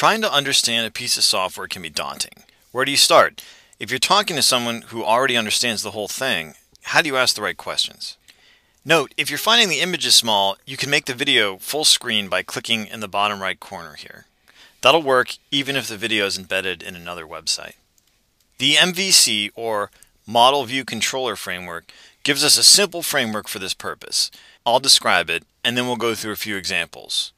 Trying to understand a piece of software can be daunting. Where do you start? If you're talking to someone who already understands the whole thing, how do you ask the right questions? Note, if you're finding the images small, you can make the video full screen by clicking in the bottom right corner here. That'll work even if the video is embedded in another website. The MVC, or Model View Controller Framework, gives us a simple framework for this purpose. I'll describe it, and then we'll go through a few examples.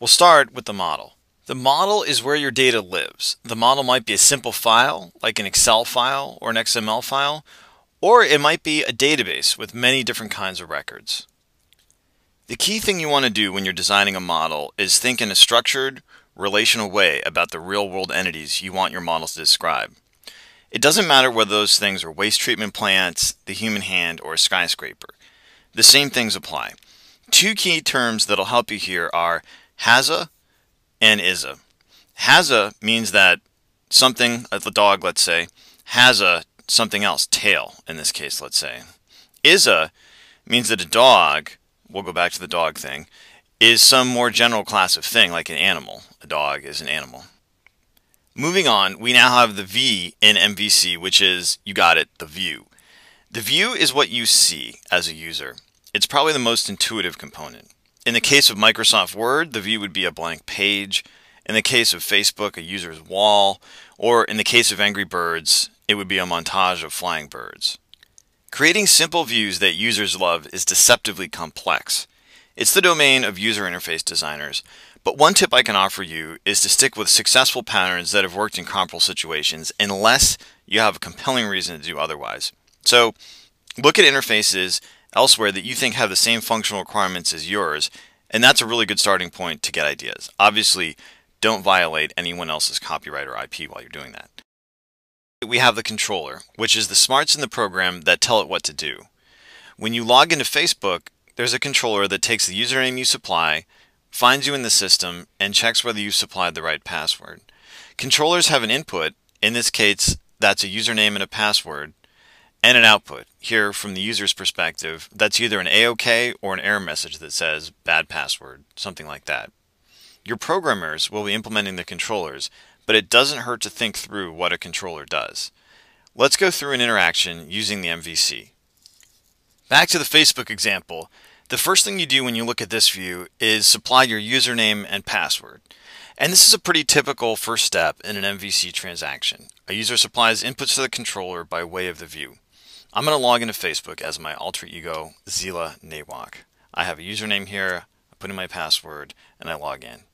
We'll start with the model. The model is where your data lives. The model might be a simple file, like an Excel file or an XML file, or it might be a database with many different kinds of records. The key thing you want to do when you're designing a model is think in a structured, relational way about the real world entities you want your models to describe. It doesn't matter whether those things are waste treatment plants, the human hand, or a skyscraper. The same things apply. Two key terms that'll help you here are has-a and is-a. Has-a means that something, the dog, let's say, has a something else, tail in this case, let's say. Is-a means that a dog, we'll go back to the dog thing, is some more general class of thing like an animal. A dog is an animal. Moving on, we now have the V in MVC, which is, you got it, the view. The view is what you see as a user. It's probably the most intuitive component. In the case of Microsoft Word, the view would be a blank page. In the case of Facebook, a user's wall. Or in the case of Angry Birds, it would be a montage of flying birds. Creating simple views that users love is deceptively complex. It's the domain of user interface designers, but one tip I can offer you is to stick with successful patterns that have worked in comparable situations unless you have a compelling reason to do otherwise. So look at interfaces elsewhere that you think have the same functional requirements as yours, and that's a really good starting point to get ideas. Obviously, don't violate anyone else's copyright or IP while you're doing that. We have the controller, which is the smarts in the program that tell it what to do. When you log into Facebook, there's a controller that takes the username you supply, finds you in the system, and checks whether you've supplied the right password. Controllers have an input, in this case, that's a username and a password, and an output. Here, from the user's perspective, that's either an AOK or an error message that says bad password, something like that. Your programmers will be implementing the controllers, but it doesn't hurt to think through what a controller does. Let's go through an interaction using the MVC. Back to the Facebook example, the first thing you do when you look at this view is supply your username and password. And this is a pretty typical first step in an MVC transaction. A user supplies inputs to the controller by way of the view. I'm going to log into Facebook as my alter ego, Zila Nawak. I have a username here, I put in my password, and I log in.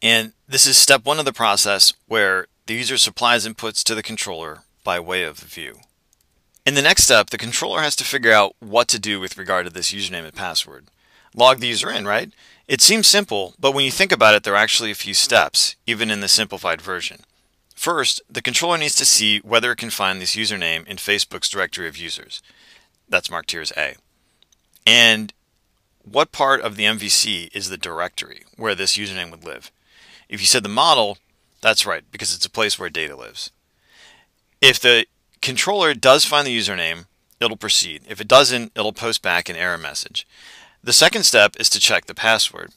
And this is step one of the process where the user supplies inputs to the controller by way of the view. In the next step, the controller has to figure out what to do with regard to this username and password. Log the user in, right? It seems simple, but when you think about it, there are actually a few steps, even in the simplified version. First, the controller needs to see whether it can find this username in Facebook's directory of users. That's marked here as A. And what part of the MVC is the directory where this username would live? If you said the model, that's right, because it's a place where data lives. If the controller does find the username, it'll proceed. If it doesn't, it'll post back an error message. The second step is to check the password.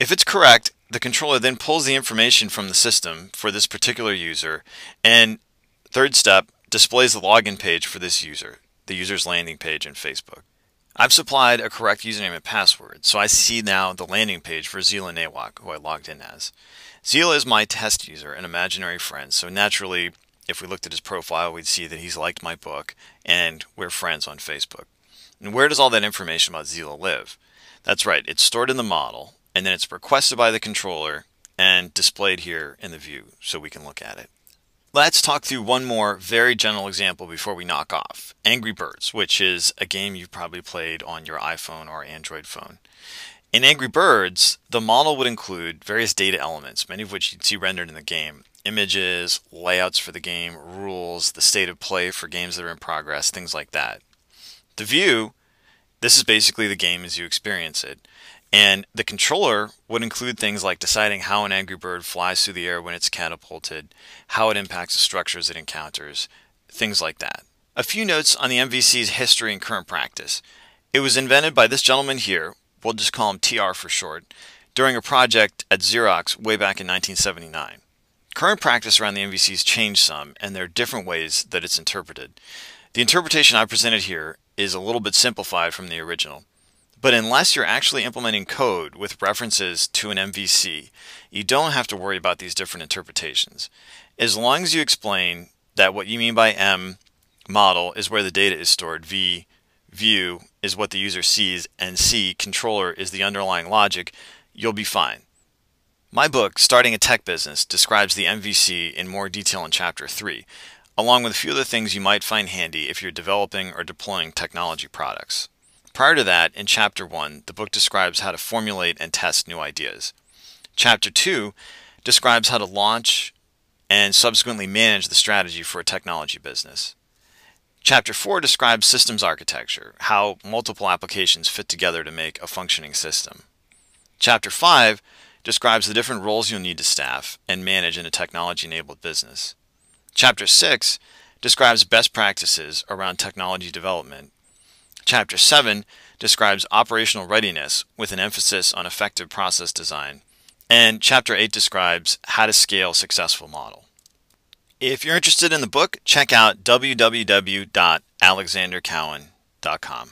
If it's correct, the controller then pulls the information from the system for this particular user, and third step, displays the login page for this user, the user's landing page in Facebook. I've supplied a correct username and password, so I see now the landing page for Zila Nawak, who I logged in as. Zila is my test user, an imaginary friend, so naturally, if we looked at his profile, we'd see that he's liked my book, and we're friends on Facebook. And where does all that information about Zila live? That's right, it's stored in the model, and then it's requested by the controller and displayed here in the view so we can look at it. Let's talk through one more very general example before we knock off. Angry Birds, which is a game you've probably played on your iPhone or Android phone. In Angry Birds, the model would include various data elements, many of which you'd see rendered in the game. Images, layouts for the game, rules, the state of play for games that are in progress, things like that. The view, this is basically the game as you experience it. And the controller would include things like deciding how an angry bird flies through the air when it's catapulted, how it impacts the structures it encounters, things like that. A few notes on the MVC's history and current practice. It was invented by this gentleman here, we'll just call him TR for short, during a project at Xerox way back in 1979. Current practice around the MVC has changed some, and there are different ways that it's interpreted. The interpretation I presented here is a little bit simplified from the original. But unless you're actually implementing code with references to an MVC, you don't have to worry about these different interpretations. As long as you explain that what you mean by M model is where the data is stored, V view is what the user sees, and C controller is the underlying logic, you'll be fine. My book, Starting a Tech Business, describes the MVC in more detail in Chapter 3, along with a few other things you might find handy if you're developing or deploying technology products. Prior to that, in Chapter 1, the book describes how to formulate and test new ideas. Chapter 2 describes how to launch and subsequently manage the strategy for a technology business. Chapter 4 describes systems architecture, how multiple applications fit together to make a functioning system. Chapter 5 describes the different roles you'll need to staff and manage in a technology enabled business. Chapter 6 describes best practices around technology development. Chapter 7 describes operational readiness with an emphasis on effective process design. And Chapter 8 describes how to scale successful model. If you're interested in the book, check out www.alexandercowan.com.